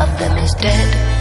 of them is dead.